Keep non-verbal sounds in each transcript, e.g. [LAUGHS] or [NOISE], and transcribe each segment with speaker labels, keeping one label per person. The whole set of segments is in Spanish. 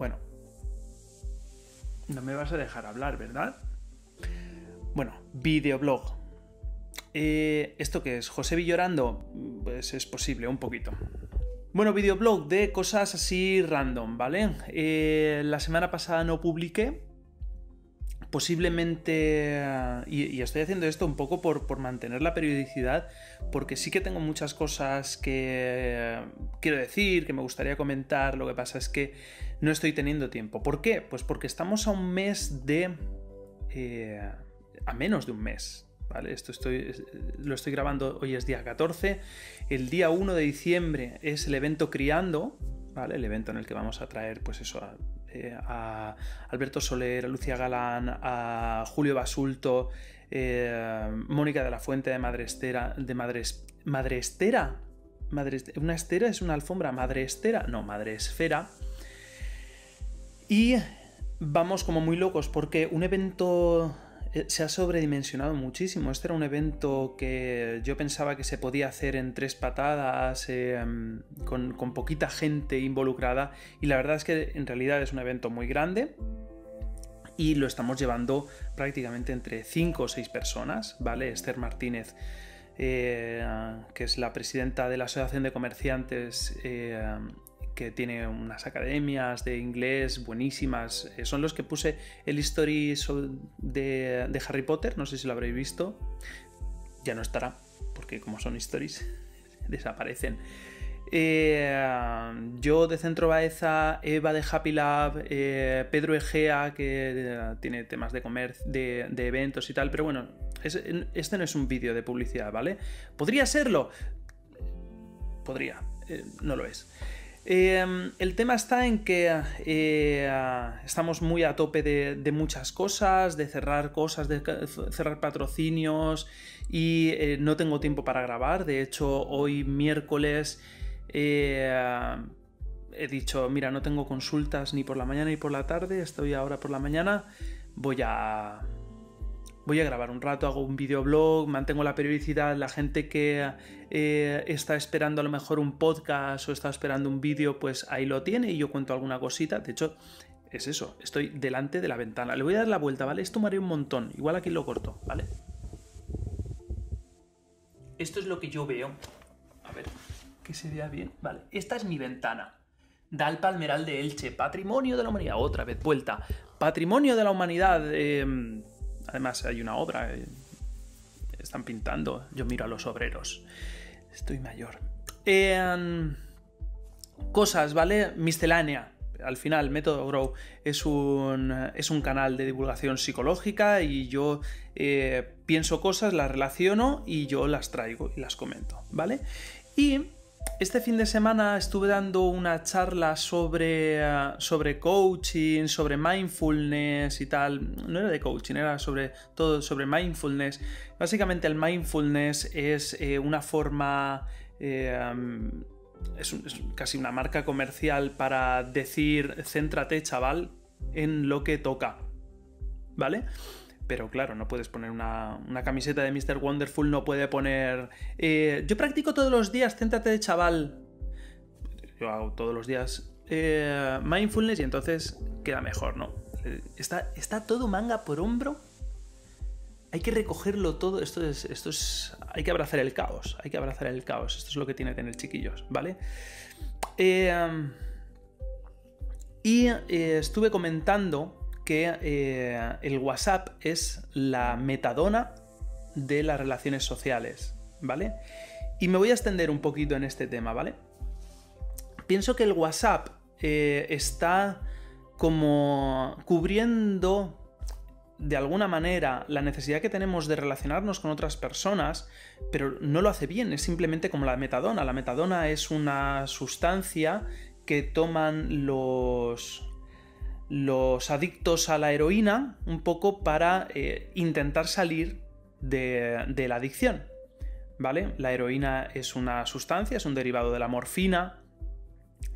Speaker 1: Bueno, no me vas a dejar hablar, ¿verdad? Bueno, videoblog. Eh, ¿Esto qué es? ¿José Villorando? Pues es posible, un poquito. Bueno, videoblog de cosas así random, ¿vale? Eh, la semana pasada no publiqué. Posiblemente. Y, estoy haciendo esto un poco por, mantener la periodicidad, porque sí que tengo muchas cosas que quiero decir, que me gustaría comentar. Lo que pasa es que no estoy teniendo tiempo. ¿Por qué? Pues porque estamos a un mes de. Eh, a menos de un mes esto estoy, lo estoy grabando, hoy es día 14. El día 1 de diciembre es el evento Criando, ¿vale? El evento en el que vamos a traer, pues eso, eh, Alberto Soler, a Lucia Galán, a Julio Basulto, eh, Mónica de la Fuente de Madrestera, de Madres, Madrestera, una estera es una alfombra, Madrestera, no, Madresfera. Y vamos como muy locos porque un evento se ha sobredimensionado muchísimo. Este era un evento que yo pensaba que se podía hacer en tres patadas, em, con, poquita gente involucrada, y la verdad es que en realidad es un evento muy grande y lo estamos llevando prácticamente entre cinco o seis personas, ¿vale? Esther Martínez. Eh, que es la presidenta de la Asociación de Comerciantes eh, que tiene unas academias de inglés buenísimas. Eh, son los que puse el history de, Harry Potter, no sé si lo habréis visto. Ya no estará, porque como son stories, [LAUGHS] desaparecen. Eh, yo de Centro Baeza, Eva de Happy Lab, eh, Pedro Egea, que tiene temas de comer, de, eventos y tal, pero bueno, este no es un vídeo de publicidad, ¿vale? ¿Podría serlo? Podría, no lo es. Em, el tema está en que eh, estamos muy a tope de, muchas cosas, de cerrar cosas, de cerrar patrocinios y eh, no tengo tiempo para grabar. De hecho, hoy miércoles eh, he dicho, mira, no tengo consultas ni por la mañana ni por la tarde, estoy ahora por la mañana, voy a voy a grabar un rato, hago un videoblog, mantengo la periodicidad, la gente que eh, está esperando a lo mejor un podcast o está esperando un vídeo, pues ahí lo tiene y yo cuento alguna cosita. De hecho, es eso, estoy delante de la ventana. Le voy a dar la vuelta, ¿vale? Esto me un montón. Igual aquí lo corto, ¿vale? Esto es lo que yo veo. A ver, que se vea bien. Vale, esta es mi ventana. Da al Palmeral de Elche, patrimonio de la humanidad. Otra vez, vuelta. Patrimonio de la humanidad. Eh, Además hay una obra, eh, están pintando, yo miro a los obreros, estoy mayor. cosas, ¿vale? Miscelánea. Al final, Método Grow es un, es un canal de divulgación psicológica y yo eh, pienso cosas, las relaciono y yo las traigo y las comento, ¿vale? Y este fin de semana estuve dando una charla sobre, eh, sobre coaching, sobre mindfulness y tal. No era de coaching, era sobre todo sobre mindfulness. Básicamente el mindfulness es eh, una forma... Eh, es, es, casi una marca comercial para decir, céntrate chaval en lo que toca. ¿Vale? Pero claro, no puedes poner una, camiseta de Mr. Wonderful, no puede poner... Eh, yo practico todos los días, céntrate de chaval. Yo hago todos los días eh, mindfulness y entonces queda mejor, ¿no? Eh, está, está todo manga por hombro. Hay que recogerlo todo. Esto es, esto es. Hay que abrazar el caos. Hay que abrazar el caos. Esto es lo que tiene que tener chiquillos, ¿vale? y estuve comentando que eh, el WhatsApp es la metadona de las relaciones sociales, ¿vale? Y me voy a extender un poquito en este tema, ¿vale? Pienso que el WhatsApp eh, está como cubriendo de alguna manera la necesidad que tenemos de relacionarnos con otras personas, pero no lo hace bien, es simplemente como la metadona. La metadona es una sustancia que toman los, los adictos a la heroína un poco para eh, intentar salir de, la adicción. ¿Vale? La heroína es una sustancia, es un derivado de la morfina,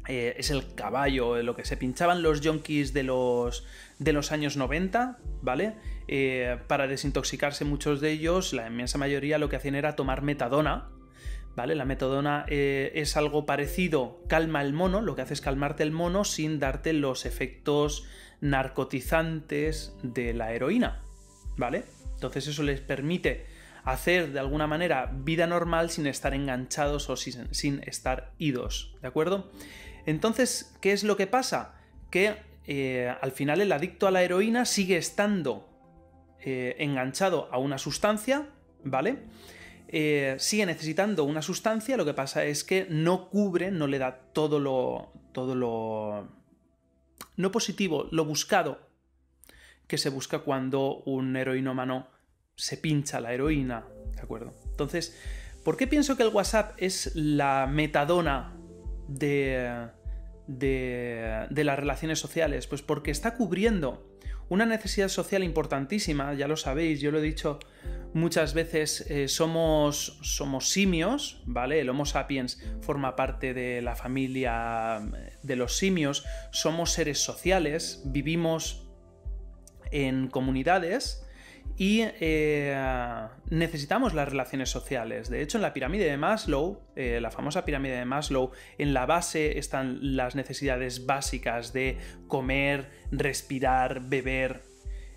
Speaker 1: eh, es el caballo, lo que se pinchaban los junkies de los, de los años 90, ¿vale? Eh, para desintoxicarse muchos de ellos, la inmensa mayoría lo que hacían era tomar metadona, ¿Vale? La metadona eh, es algo parecido, calma el mono, lo que hace es calmarte el mono sin darte los efectos narcotizantes de la heroína, ¿vale? Entonces eso les permite hacer de alguna manera vida normal sin estar enganchados o sin, estar idos, ¿de acuerdo? Entonces, ¿qué es lo que pasa? Que eh, al final el adicto a la heroína sigue estando eh, enganchado a una sustancia, ¿vale? Eh, sigue necesitando una sustancia, lo que pasa es que no cubre, no le da todo lo. todo lo. no positivo, lo buscado que se busca cuando un heroinómano se pincha la heroína, ¿de acuerdo? Entonces, ¿por qué pienso que el WhatsApp es la metadona de, de, de las relaciones sociales? Pues porque está cubriendo una necesidad social importantísima, ya lo sabéis, yo lo he dicho muchas veces, eh, somos, somos simios, ¿vale? El Homo sapiens forma parte de la familia de los simios, somos seres sociales, vivimos en comunidades y eh, necesitamos las relaciones sociales. De hecho, en la pirámide de Maslow, eh, la famosa pirámide de Maslow, en la base están las necesidades básicas de comer, respirar, beber.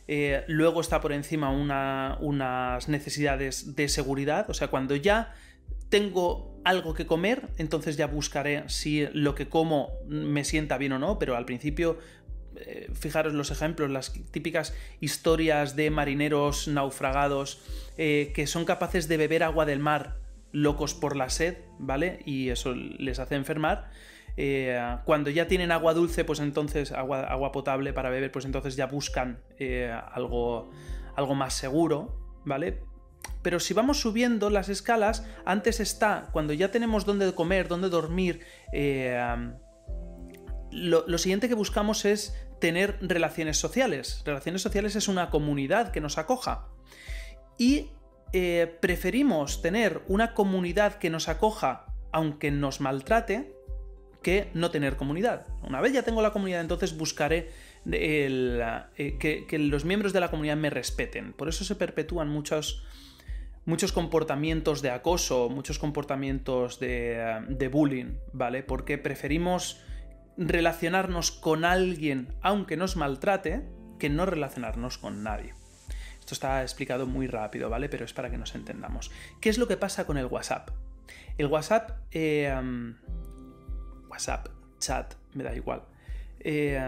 Speaker 1: Eh, luego está por encima unas necesidades de seguridad. O sea, cuando ya tengo algo que comer, entonces ya buscaré si lo que como me sienta bien o no, pero al principio eh, fijaros los ejemplos, las típicas historias de marineros naufragados eh, que son capaces de beber agua del mar locos por la sed, ¿vale? Y eso les hace enfermar. Eh, cuando ya tienen agua dulce, pues entonces, agua, potable para beber, pues entonces ya buscan algo, algo más seguro, ¿vale? Pero si vamos subiendo las escalas, antes está, cuando ya tenemos dónde comer, dónde dormir, lo, siguiente que buscamos es tener relaciones sociales. Relaciones sociales es una comunidad que nos acoja. Y eh, preferimos tener una comunidad que nos acoja aunque nos maltrate que no tener comunidad. Una vez ya tengo la comunidad, entonces buscaré eh, que, los miembros de la comunidad me respeten. Por eso se perpetúan muchos, muchos comportamientos de acoso, muchos comportamientos de, de bullying, ¿vale? Porque preferimos relacionarnos con alguien aunque nos maltrate que no relacionarnos con nadie. Esto está explicado muy rápido, ¿vale? Pero es para que nos entendamos. ¿Qué es lo que pasa con el WhatsApp? El WhatsApp... Eh, WhatsApp, chat, me da igual. Eh,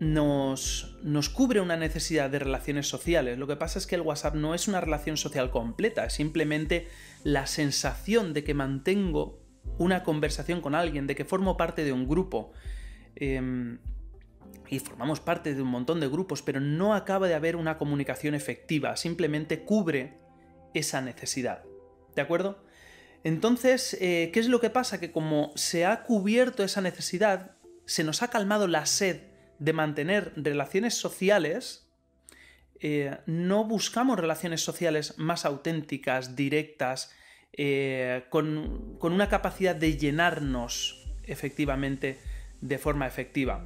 Speaker 1: nos, nos, cubre una necesidad de relaciones sociales. Lo que pasa es que el WhatsApp no es una relación social completa, es simplemente la sensación de que mantengo una conversación con alguien, de que formo parte de un grupo. Em, y formamos parte de un montón de grupos, pero no acaba de haber una comunicación efectiva, simplemente cubre esa necesidad. ¿De acuerdo? Entonces, eh, ¿qué es lo que pasa? Que como se ha cubierto esa necesidad, se nos ha calmado la sed de mantener relaciones sociales, eh, no buscamos relaciones sociales más auténticas, directas, eh, con, una capacidad de llenarnos efectivamente de forma efectiva.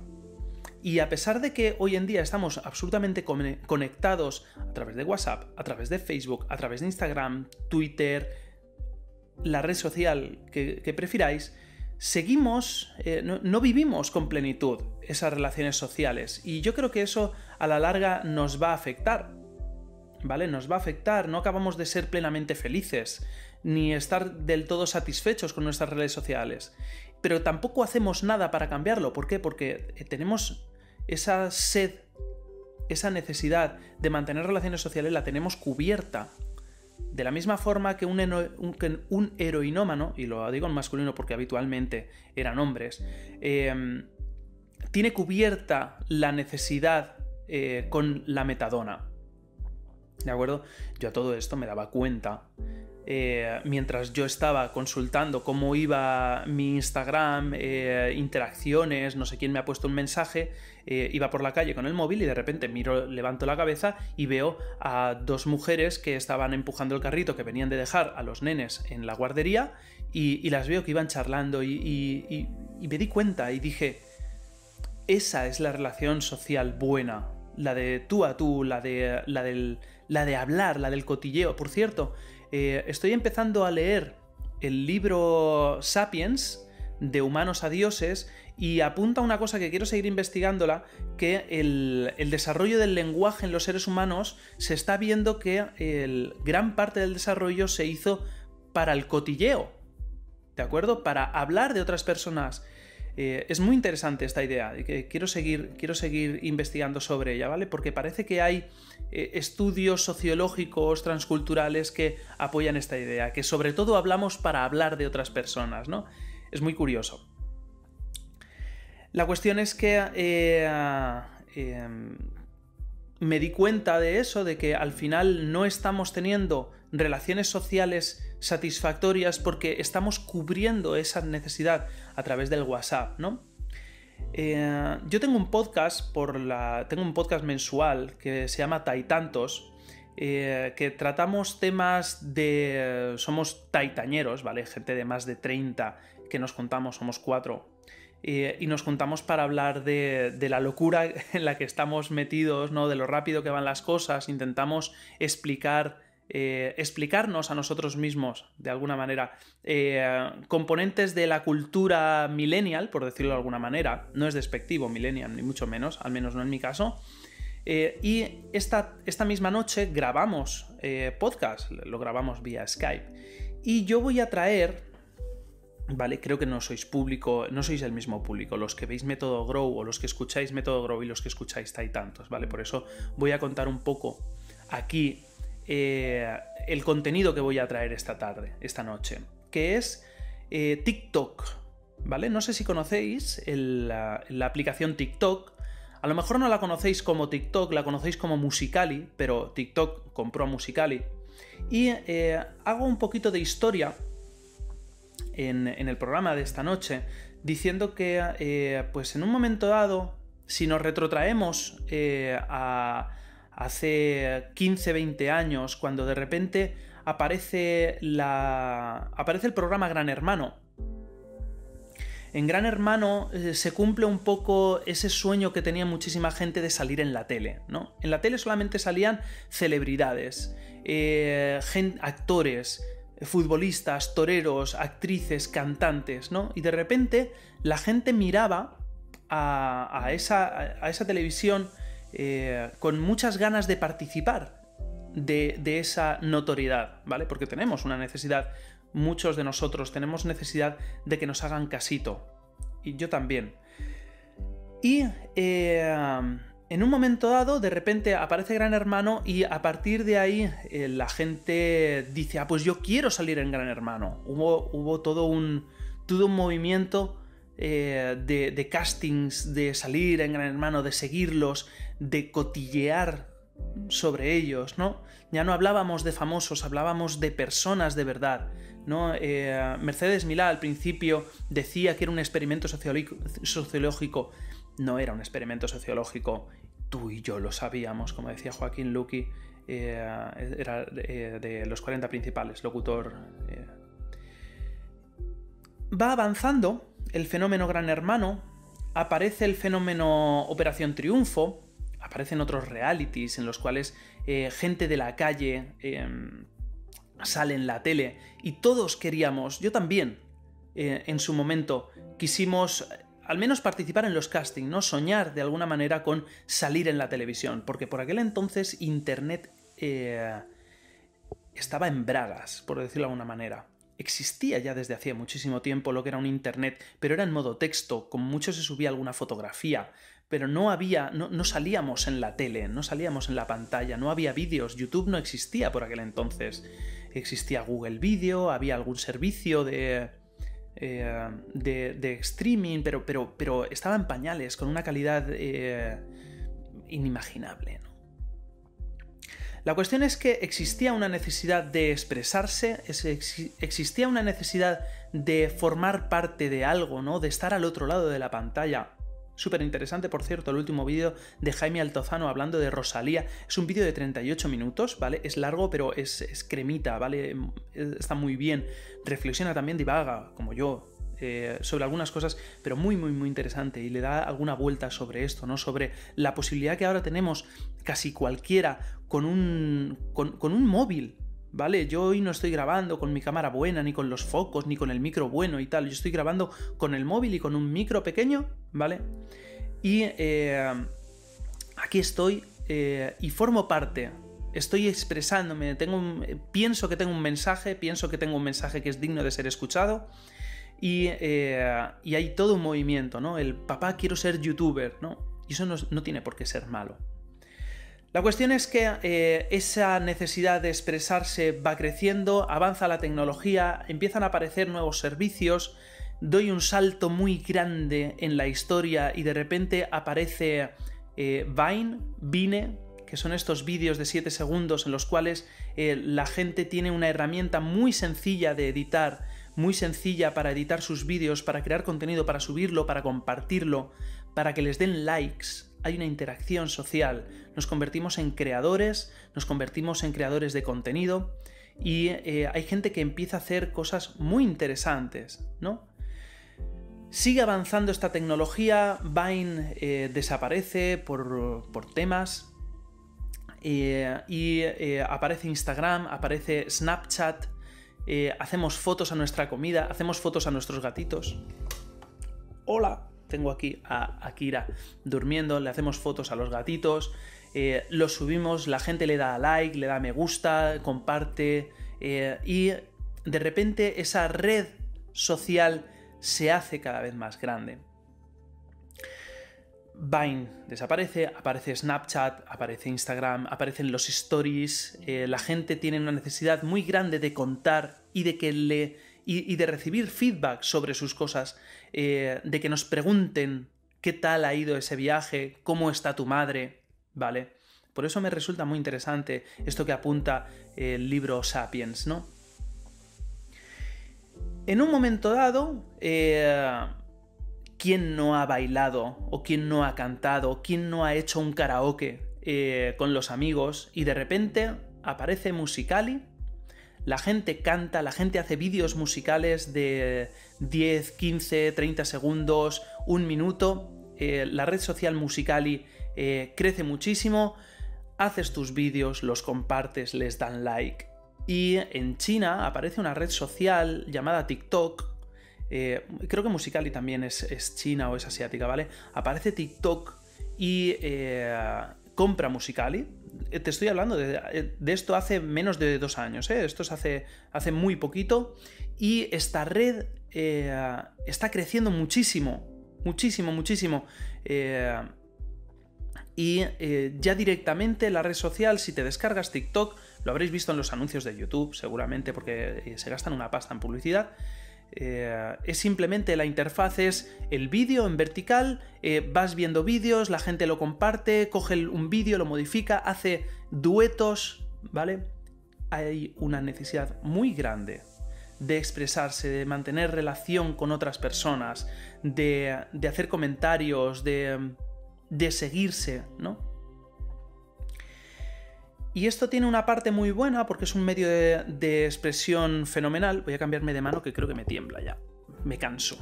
Speaker 1: Y a pesar de que hoy en día estamos absolutamente conectados a través de WhatsApp, a través de Facebook, a través de Instagram, Twitter, la red social que, prefiráis, seguimos, eh, no, vivimos con plenitud esas relaciones sociales. Y yo creo que eso a la larga nos va a afectar. ¿Vale? Nos va a afectar, no acabamos de ser plenamente felices ni estar del todo satisfechos con nuestras redes sociales. Pero tampoco hacemos nada para cambiarlo. ¿Por qué? Porque eh, tenemos esa sed, esa necesidad de mantener relaciones sociales, la tenemos cubierta. De la misma forma que un, un, heroinómano, y lo digo en masculino porque habitualmente eran hombres, em, tiene cubierta la necesidad eh, con la metadona. ¿De acuerdo? Yo a todo esto me daba cuenta eh, mientras yo estaba consultando cómo iba mi Instagram, eh, interacciones, no sé quién me ha puesto un mensaje, eh, iba por la calle con el móvil y de repente miro, levanto la cabeza y veo a dos mujeres que estaban empujando el carrito que venían de dejar a los nenes en la guardería y, las veo que iban charlando y, me di cuenta y dije, esa es la relación social buena, la de tú a tú, la de, la la de hablar, la del cotilleo. Por cierto, eh, estoy empezando a leer el libro Sapiens, de humanos a dioses, y apunta una cosa que quiero seguir investigándola, que el, desarrollo del lenguaje en los seres humanos se está viendo que el, gran parte del desarrollo se hizo para el cotilleo, ¿de acuerdo? Para hablar de otras personas. Eh, es muy interesante esta idea y que quiero seguir, quiero seguir investigando sobre ella, ¿vale? Porque parece que hay eh, estudios sociológicos, transculturales que apoyan esta idea, que sobre todo hablamos para hablar de otras personas, ¿no? Es muy curioso. La cuestión es que eh, em, me di cuenta de eso, de que al final no estamos teniendo relaciones sociales satisfactorias porque estamos cubriendo esa necesidad a través del WhatsApp, ¿no? Eh, yo tengo un podcast por la. Tengo un podcast mensual que se llama Taitantos. Eh, que tratamos temas de. Somos taitañeros, ¿vale? Gente de más de 30 que nos juntamos, somos cuatro. Y nos juntamos para hablar de, de, la locura [LAUGHS] en la que estamos metidos, ¿no? De lo rápido que van las cosas. Intentamos explicar eh, explicarnos a nosotros mismos, de alguna manera, eh, componentes de la cultura millennial, por decirlo de alguna manera, no es despectivo millennial, ni mucho menos, al menos no en mi caso. Eh, y esta, esta, misma noche grabamos podcast, lo grabamos vía Skype. Y yo voy a traer ¿vale? Creo que no sois público, no sois el mismo público, los que veis Método Grow o los que escucháis Método Grow y los que escucháis hay tantos, ¿vale? Por eso voy a contar un poco aquí eh, el contenido que voy a traer esta tarde, esta noche, que es eh, TikTok, ¿vale? No sé si conocéis la, aplicación TikTok. A lo mejor no la conocéis como TikTok, la conocéis como Musicali, pero TikTok compró a Musicali. Y eh, hago un poquito de historia en, el programa de esta noche, diciendo que, pues en un momento dado, si nos retrotraemos a, hace 15, 20 años, cuando de repente aparece, la... aparece el programa Gran Hermano. En Gran Hermano eh, se cumple un poco ese sueño que tenía muchísima gente de salir en la tele, ¿no? En la tele solamente salían celebridades, eh, actores, futbolistas, toreros, actrices, cantantes, ¿no? Y de repente la gente miraba a, esa, televisión eh, con muchas ganas de participar de, esa notoriedad, ¿vale? Porque tenemos una necesidad, muchos de nosotros tenemos necesidad de que nos hagan casito. Y yo también. Y eh, en un momento dado, de repente aparece Gran Hermano y a partir de ahí eh, la gente dice, ah, pues yo quiero salir en Gran Hermano. Hubo, todo, un, movimiento de, de, castings, de salir en Gran Hermano, de seguirlos, de cotillear sobre ellos, ¿no? Ya no hablábamos de famosos, hablábamos de personas de verdad, ¿no? Eh, Mercedes Milá al principio decía que era un experimento sociológico. No era un experimento sociológico. Tú y yo lo sabíamos, como decía Joaquín Luqui, eh, era de, de, los 40 principales, locutor. Eh. Va avanzando el fenómeno Gran Hermano, aparece el fenómeno Operación Triunfo, aparecen otros realities en los cuales eh, gente de la calle em, sale en la tele y todos queríamos, yo también, eh, en su momento, quisimos al menos participar en los castings, ¿no? Soñar de alguna manera con salir en la televisión, porque por aquel entonces Internet eh, estaba en bragas, por decirlo de alguna manera. Existía ya desde hacía muchísimo tiempo lo que era un Internet, pero era en modo texto, como mucho se subía alguna fotografía, pero no había, no, salíamos en la tele, no salíamos en la pantalla, no había vídeos, YouTube no existía por aquel entonces. Existía Google Video, había algún servicio de, eh, de, streaming, pero, pero, pero estaba en pañales, con una calidad eh, inimaginable. La cuestión es que existía una necesidad de expresarse, existía una necesidad de formar parte de algo, ¿no? De estar al otro lado de la pantalla. Súper interesante, por cierto, el último vídeo de Jaime Altozano hablando de Rosalía. Es un vídeo de 38 minutos, ¿vale? Es largo, pero es, cremita, ¿vale? Está muy bien. Reflexiona también, divaga, como yo, eh, sobre algunas cosas, pero muy, muy, muy interesante y le da alguna vuelta sobre esto, ¿no? Sobre la posibilidad que ahora tenemos casi cualquiera con un, con, un móvil, ¿vale? Yo hoy no estoy grabando con mi cámara buena, ni con los focos, ni con el micro bueno y tal. Yo estoy grabando con el móvil y con un micro pequeño, ¿vale? Y eh, aquí estoy eh, y formo parte. Estoy expresándome, tengo pienso que tengo un mensaje, pienso que tengo un mensaje que es digno de ser escuchado. Y, eh, y hay todo un movimiento, ¿no? El papá quiero ser youtuber, ¿no? Y eso no tiene por qué ser malo. La cuestión es que eh, esa necesidad de expresarse va creciendo, avanza la tecnología, empiezan a aparecer nuevos servicios, doy un salto muy grande en la historia y de repente aparece eh, Vine, Vine, que son estos vídeos de 7 segundos en los cuales eh, la gente tiene una herramienta muy sencilla de editar, muy sencilla para editar sus vídeos, para crear contenido, para subirlo, para compartirlo, para que les den likes, hay una interacción social, nos convertimos en creadores, nos convertimos en creadores de contenido y eh, hay gente que empieza a hacer cosas muy interesantes, ¿no? Sigue avanzando esta tecnología, Vine eh, desaparece por, temas eh, y aparece Instagram, aparece Snapchat, hacemos fotos a nuestra comida, hacemos fotos a nuestros gatitos. Hola, tengo aquí a Akira durmiendo, le hacemos fotos a los gatitos, eh, los subimos, la gente le da like, le da me gusta, comparte eh, y de repente esa red social se hace cada vez más grande. Vine desaparece, aparece Snapchat, aparece Instagram, aparecen los stories, eh, la gente tiene una necesidad muy grande de contar y de que le y, de recibir feedback sobre sus cosas, eh, de que nos pregunten qué tal ha ido ese viaje, cómo está tu madre, ¿vale? Por eso me resulta muy interesante esto que apunta el libro Sapiens, ¿no? En un momento dado, eh, ¿quién no ha bailado o quién no ha cantado, quién no ha hecho un karaoke eh, con los amigos y de repente aparece Musicali la gente canta, la gente hace vídeos musicales de 10, 15, 30 segundos, un minuto. Eh, la red social Musicali eh, crece muchísimo. Haces tus vídeos, los compartes, les dan like. Y en China aparece una red social llamada TikTok. Eh, creo que Musicali también es, es, china o es asiática, ¿vale? Aparece TikTok y compra Musicali te estoy hablando eh, de, esto hace menos de dos años, ¿eh? esto es hace, hace muy poquito, y esta red está creciendo muchísimo, muchísimo, muchísimo. y ya directamente la red social, si te descargas TikTok, lo habréis visto en los anuncios de YouTube, seguramente, porque se gastan una pasta en publicidad. Eh, es simplemente la interfaz es el vídeo en vertical, eh, vas viendo vídeos, la gente lo comparte, coge un vídeo, lo modifica, hace duetos, ¿vale? Hay una necesidad muy grande de expresarse, de mantener relación con otras personas, de, hacer comentarios, de, de seguirse, ¿no? Y esto tiene una parte muy buena porque es un medio de, expresión fenomenal. Voy a cambiarme de mano que creo que me tiembla ya. Me canso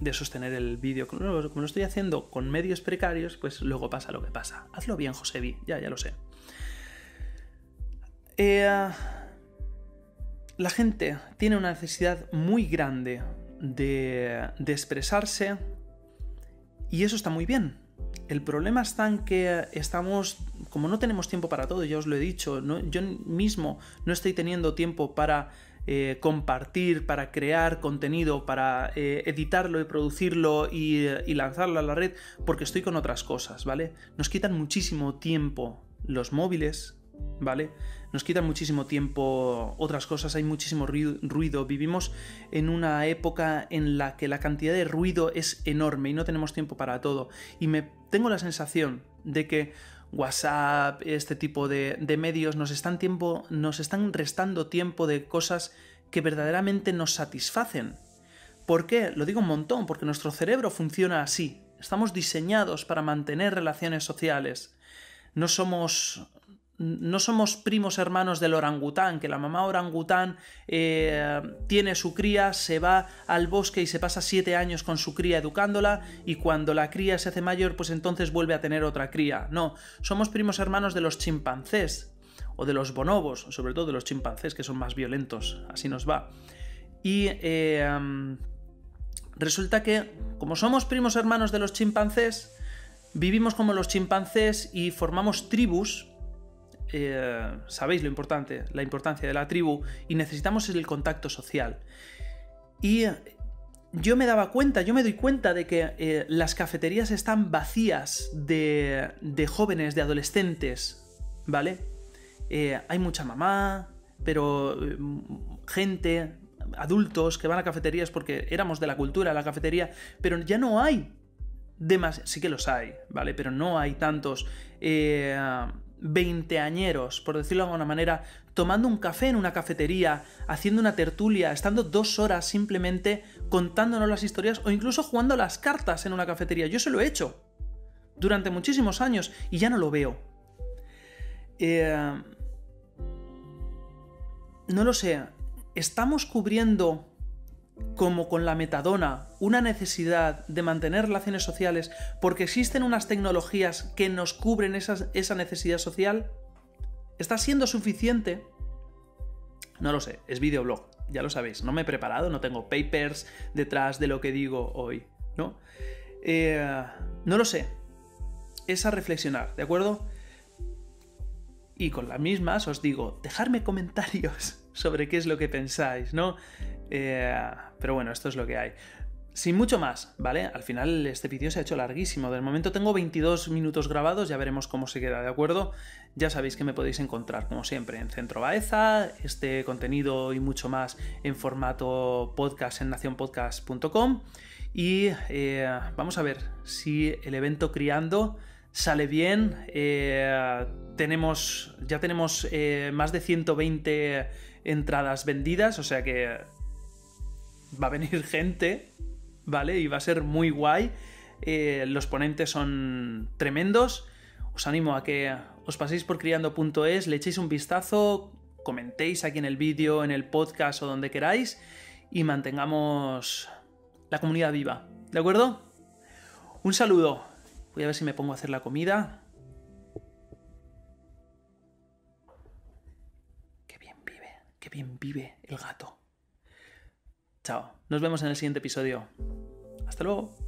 Speaker 1: de sostener el vídeo. Como lo estoy haciendo con medios precarios, pues luego pasa lo que pasa. Hazlo bien, Josevi, ya, ya lo sé. Eh, la gente tiene una necesidad muy grande de, de expresarse y eso está muy bien. El problema está en que estamos, como no tenemos tiempo para todo, ya os lo he dicho, yo mismo no estoy teniendo tiempo para eh, compartir, para crear contenido, para eh, editarlo y producirlo y, y, lanzarlo a la red, porque estoy con otras cosas, ¿vale? Nos quitan muchísimo tiempo los móviles, ¿vale? Nos quitan muchísimo tiempo otras cosas, hay muchísimo ruido, vivimos en una época en la que la cantidad de ruido es enorme y no tenemos tiempo para todo. Y me tengo la sensación de que WhatsApp, este tipo de, medios nos están, tiempo, nos están restando tiempo de cosas que verdaderamente nos satisfacen. ¿Por qué? Lo digo un montón, porque nuestro cerebro funciona así. Estamos diseñados para mantener relaciones sociales. No somos no somos primos hermanos del orangután, que la mamá orangután eh, tiene su cría, se va al bosque y se pasa siete años con su cría educándola y cuando la cría se hace mayor pues entonces vuelve a tener otra cría. No, somos primos hermanos de los chimpancés. o de los bonobos, sobre todo de los chimpancés, que son más violentos, así nos va. Y eh, resulta que, como somos primos hermanos de los chimpancés, vivimos como los chimpancés y formamos tribus. Eh, sabéis lo importante, la importancia de la tribu, y necesitamos el contacto social. Y yo me daba cuenta, yo me doy cuenta de que eh, las cafeterías están vacías de, jóvenes, de adolescentes, ¿vale? Eh, hay mucha mamá, pero gente, adultos que van a cafeterías porque éramos de la cultura, la cafetería, pero ya no hay demás, sí que los hay, ¿vale? Pero no hay tantos eh, veinteañeros, por decirlo de alguna manera, tomando un café en una cafetería, haciendo una tertulia, estando dos horas simplemente contándonos las historias o incluso jugando las cartas en una cafetería. Yo se lo he hecho durante muchísimos años y ya no lo veo. Eh, no lo sé. ¿Estamos cubriendo como con la metadona, una necesidad de mantener relaciones sociales porque existen unas tecnologías que nos cubren esa necesidad social? ¿Está siendo suficiente? No lo sé, es videoblog, ya lo sabéis, no me he preparado, no tengo papers detrás de lo que digo hoy, ¿no? Eh, no lo sé, es a reflexionar, ¿de acuerdo? Y con las mismas os digo, dejadme comentarios sobre qué es lo que pensáis, ¿no? Eh, pero bueno, esto es lo que hay. Sin mucho más, ¿vale? Al final este vídeo se ha hecho larguísimo. De momento tengo 22 minutos grabados, ya veremos cómo se queda, ¿de acuerdo? Ya sabéis que me podéis encontrar, como siempre, en Centro Baeza, este contenido y mucho más en formato podcast en nacionpodcast.com. Y eh, vamos a ver si el evento Criando sale bien. Eh, tenemos, ya tenemos más de 120 entradas vendidas, o sea que va a venir [LAUGHS] gente ¿vale? Y va a ser muy guay. Eh, los ponentes son tremendos. Os animo a que os paséis por criando.es, le echéis un vistazo, comentéis aquí en el vídeo, en el podcast o donde queráis y mantengamos la comunidad viva. ¿De acuerdo? Un saludo. Voy a ver si me pongo a hacer la comida. Qué bien vive el gato. Chao. Nos vemos en el siguiente episodio. Hasta luego.